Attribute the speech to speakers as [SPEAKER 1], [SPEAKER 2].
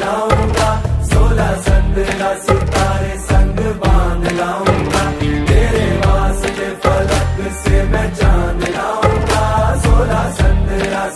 [SPEAKER 1] लाऊँगा, सोलह संगला सितारे संग बाँध लाऊँगा। तेरे वास्ते फलक से मैं जान लाऊँगा, सोलह संतरा